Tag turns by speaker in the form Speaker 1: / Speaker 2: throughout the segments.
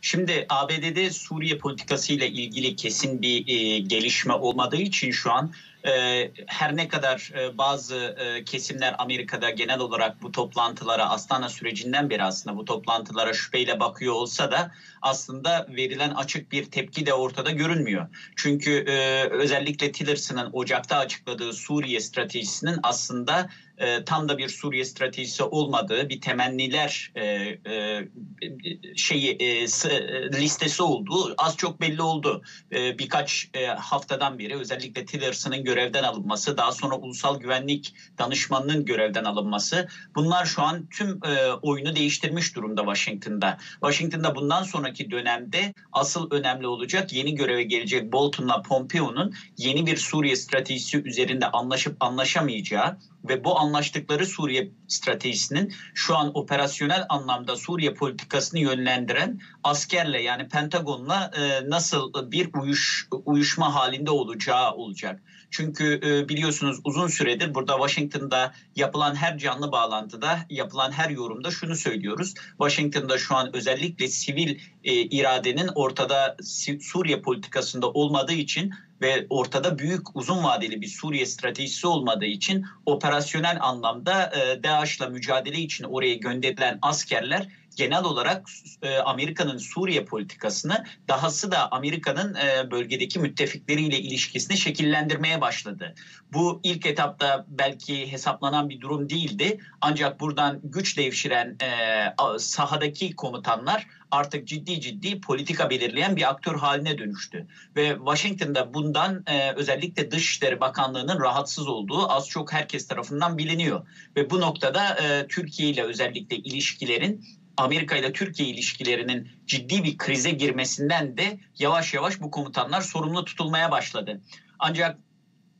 Speaker 1: Şimdi ABD'de Suriye politikası ile ilgili kesin bir e, gelişme olmadığı için şu an e, her ne kadar e, bazı e, kesimler Amerika'da genel olarak bu toplantılara Astana sürecinden beri aslında bu toplantılara şüpheyle bakıyor olsa da aslında verilen açık bir tepki de ortada görünmüyor. Çünkü e, özellikle Tillerson'ın Ocak'ta açıkladığı Suriye stratejisinin aslında tam da bir Suriye stratejisi olmadığı bir temenniler şeyi listesi olduğu az çok belli oldu. Birkaç haftadan beri özellikle Tillerson'ın görevden alınması, daha sonra ulusal güvenlik danışmanının görevden alınması bunlar şu an tüm e, oyunu değiştirmiş durumda Washington'da. Washington'da bundan sonraki dönemde asıl önemli olacak yeni göreve gelecek Bolton'la Pompeo'nun yeni bir Suriye stratejisi üzerinde anlaşıp anlaşamayacağı ve bu anlaştıkları Suriye stratejisinin şu an operasyonel anlamda Suriye politikasını yönlendiren askerle yani Pentagon'la e, nasıl bir uyuş uyuşma halinde olacağı olacak. Çünkü e, biliyorsunuz uzun süredir burada Washington'da yapılan her canlı bağlantıda, yapılan her yorumda şunu söylüyoruz. Washington'da şu an özellikle sivil e, iradenin ortada Suriye politikasında olmadığı için ve ortada büyük uzun vadeli bir Suriye stratejisi olmadığı için operasyonel anlamda e, DAEŞ'la mücadele için oraya gönderilen askerler genel olarak e, Amerika'nın Suriye politikasını dahası da Amerika'nın e, bölgedeki müttefikleriyle ilişkisini şekillendirmeye başladı. Bu ilk etapta belki hesaplanan bir durum değildi ancak buradan güç devşiren e, sahadaki komutanlar artık ciddi ciddi politika belirleyen bir aktör haline dönüştü. Ve Washington'da bundan e, özellikle Dışişleri Bakanlığı'nın rahatsız olduğu az çok herkes tarafından biliniyor. Ve bu noktada e, Türkiye ile özellikle ilişkilerin Amerika ile Türkiye ilişkilerinin ciddi bir krize girmesinden de yavaş yavaş bu komutanlar sorumlu tutulmaya başladı. Ancak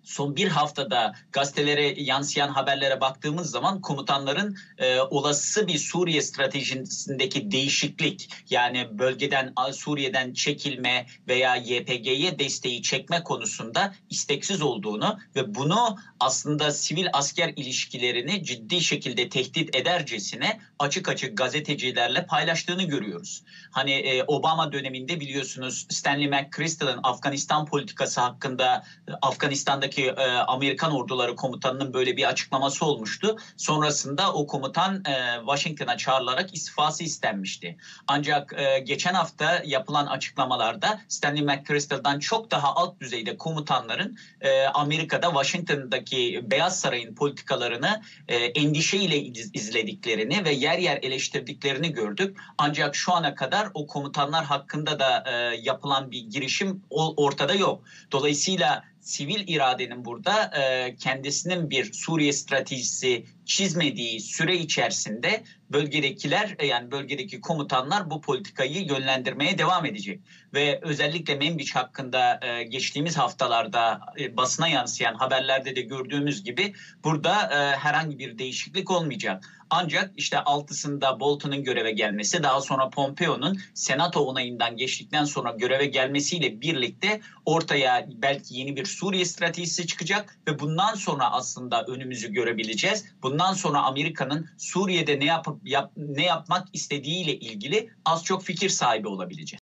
Speaker 1: son bir haftada gazetelere yansıyan haberlere baktığımız zaman komutanların e, olası bir Suriye stratejisindeki değişiklik yani bölgeden Suriye'den çekilme veya YPG'ye desteği çekme konusunda isteksiz olduğunu ve bunu aslında sivil asker ilişkilerini ciddi şekilde tehdit edercesine açık açık gazetecilerle paylaştığını görüyoruz. Hani e, Obama döneminde biliyorsunuz Stanley McChrystal'ın Afganistan politikası hakkında Afganistan'daki ki e, Amerikan orduları komutanının böyle bir açıklaması olmuştu. Sonrasında o komutan e, Washington'a çağrılarak istifası istenmişti. Ancak e, geçen hafta yapılan açıklamalarda Stanley McChrystal'dan çok daha alt düzeyde komutanların e, Amerika'da Washington'daki Beyaz Saray'ın politikalarını e, endişeyle iz, izlediklerini ve yer yer eleştirdiklerini gördük. Ancak şu ana kadar o komutanlar hakkında da e, yapılan bir girişim ortada yok. Dolayısıyla sivil iradenin burada e, kendisinin bir Suriye stratejisi çizmediği süre içerisinde bölgedekiler e, yani bölgedeki komutanlar bu politikayı yönlendirmeye devam edecek. Ve özellikle Membiç hakkında e, geçtiğimiz haftalarda e, basına yansıyan haberlerde de gördüğümüz gibi burada herhangi bir değişiklik olmayacak. Ancak işte altısında Bolton'un göreve gelmesi daha sonra Pompeo'nun senato onayından geçtikten sonra göreve gelmesiyle birlikte ortaya belki yeni bir Suriye stratejisi çıkacak ve bundan sonra aslında önümüzü görebileceğiz. Bundan sonra Amerika'nın Suriye'de ne yapıp yap, ne yapmak istediğiyle ilgili az çok fikir sahibi olabileceğiz.